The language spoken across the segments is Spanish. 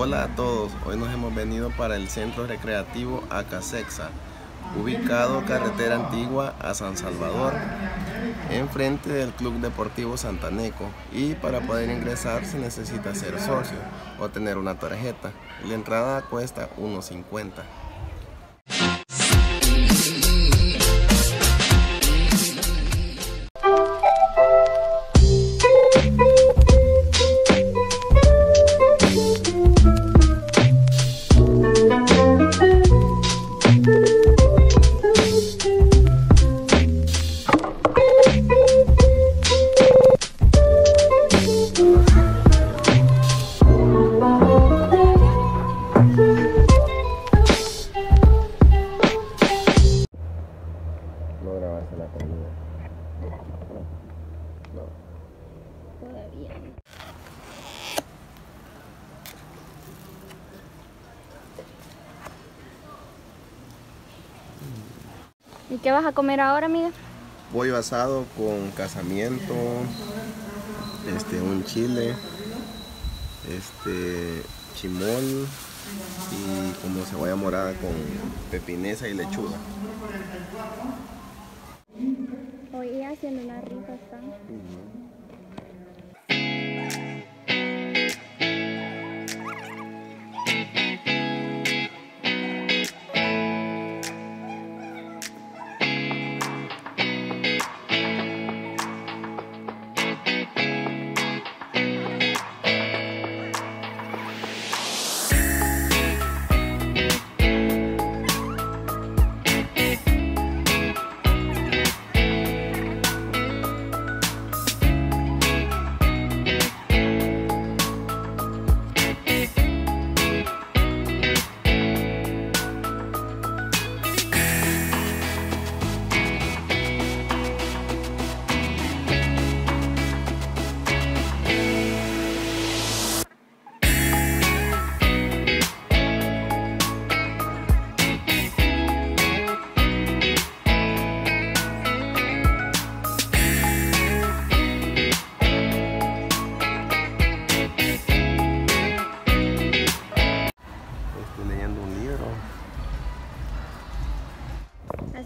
Hola a todos, hoy nos hemos venido para el Centro Recreativo Acasexa, ubicado carretera antigua a San Salvador, enfrente del Club Deportivo Santaneco y para poder ingresar se necesita ser socio o tener una tarjeta. La entrada cuesta 1.50. ¿Y qué vas a comer ahora, amiga? Pollo asado con casamiento, este, un chile, este, chimol y como cebolla morada con pepinesa y lechuga. Hoy haciendo una rifa está.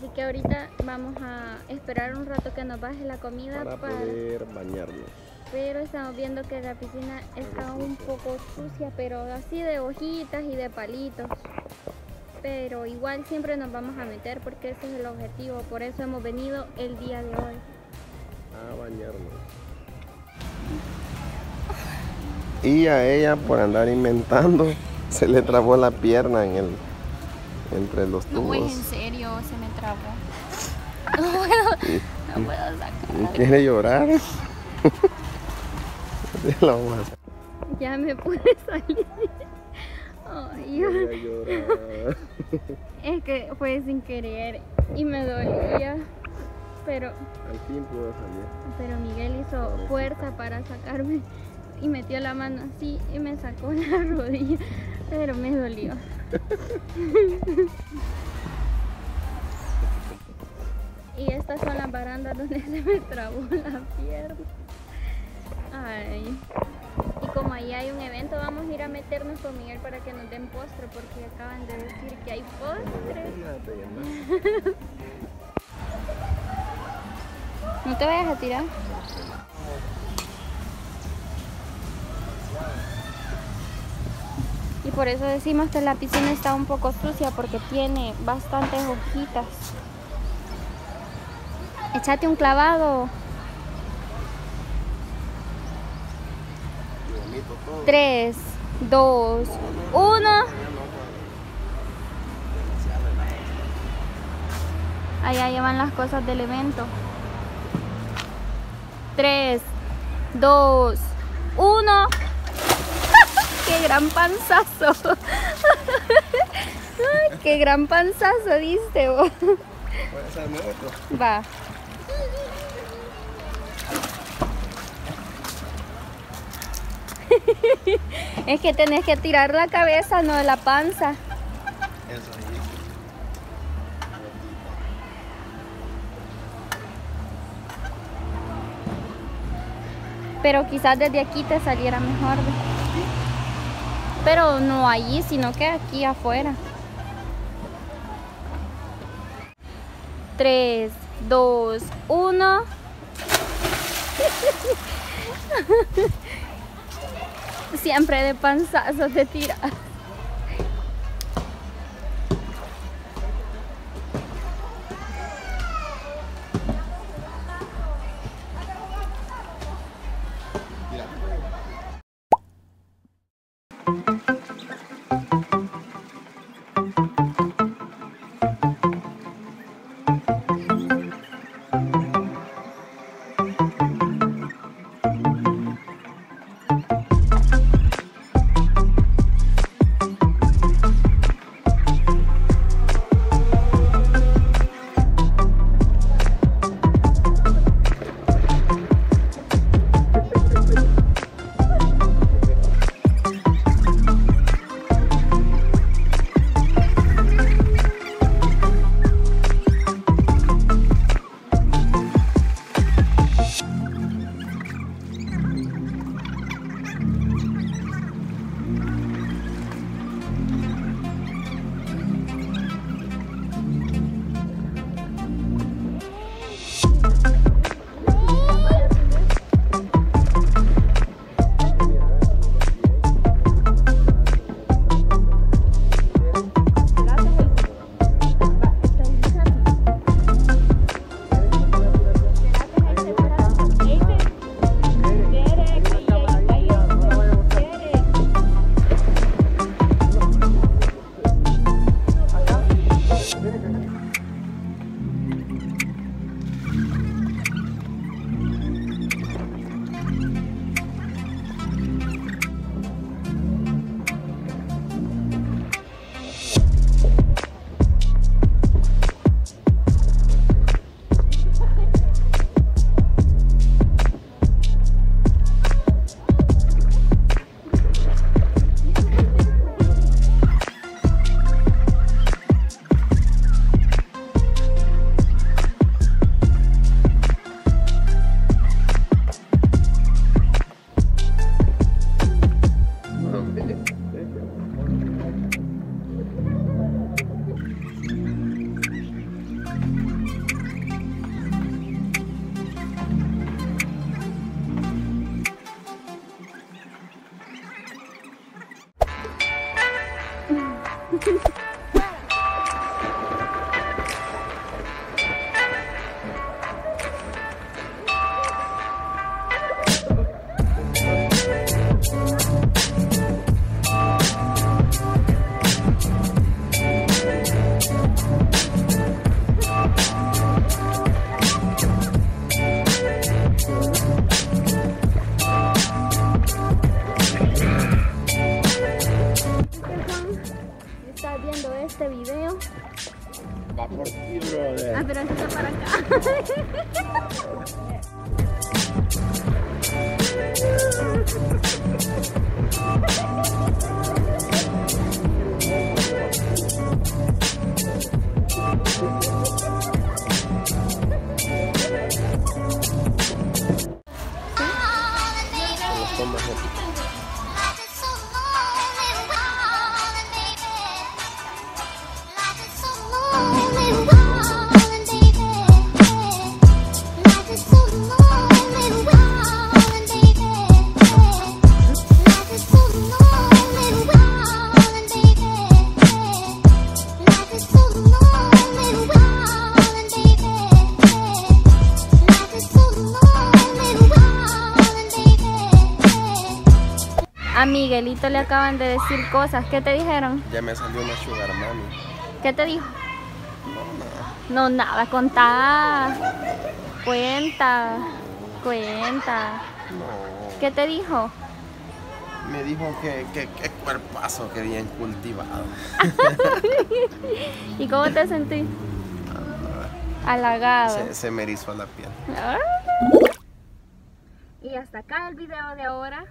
Así que ahorita vamos a esperar un rato que nos baje la comida para para... poder bañarnos. Pero estamos viendo que la piscina está un poco sucia, pero así de hojitas y de palitos. Pero igual siempre nos vamos a meter porque ese es el objetivo. Por eso hemos venido el día de hoy. A bañarnos. Y a ella por andar inventando se le trabó la pierna en el entre los No, pues en tubos. serio, se me trabó. No puedo, no puedo Y sacar. quiere llorar. Ya me pude salir. Ay, llora. Es que fue sin querer y me dolía. Pero, Al fin pudo salir. pero Miguel hizo fuerza para sacarme y metió la mano así y me sacó la rodilla. Pero me dolió. Y estas son las barandas donde se me trabó la pierna. Ay. Y como ahí hay un evento, vamos a ir a meternos con Miguel para que nos den postre, porque acaban de decir que hay postre. No te vayas a tirar. Por eso decimos que la piscina está un poco sucia porque tiene bastantes hojitas. Échate un clavado. 3, 2, 1. Allá llevan las cosas del evento. 3, 2, 1. ¡Qué gran panzazo! ¡Qué gran panzazo diste vos! Va. es que tenés que tirar la cabeza, no la panza. Eso. Pero quizás desde aquí te saliera mejor. Pero no allí, sino que aquí afuera. 3, 2, 1. Siempre de panzazos te tiras. Brother. Ah, pero está para acá. Miguelito le acaban de decir cosas. ¿Qué te dijeron? Ya me salió una sugar mami. ¿Qué te dijo? No, nada. No, nada, contá. Cuenta, cuenta. No. ¿Qué te dijo? Me dijo que, que, que cuerpazo, que bien cultivado. ¿Y cómo te sentí? Halagado. Se, se me erizó la piel. Ah. Y hasta acá el video de ahora.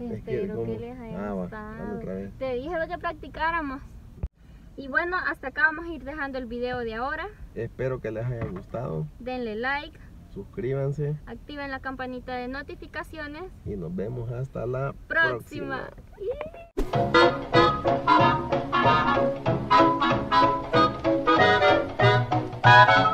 Es que, Espero que, ¿cómo? les haya Ah, va, gustado. vez. Te dije lo que practicáramos. Y bueno, hasta acá vamos a ir dejando el video de ahora. Espero que les haya gustado. Denle like, Suscríbanse activen la campanita de notificaciones. y nos vemos hasta la Próxima. próxima.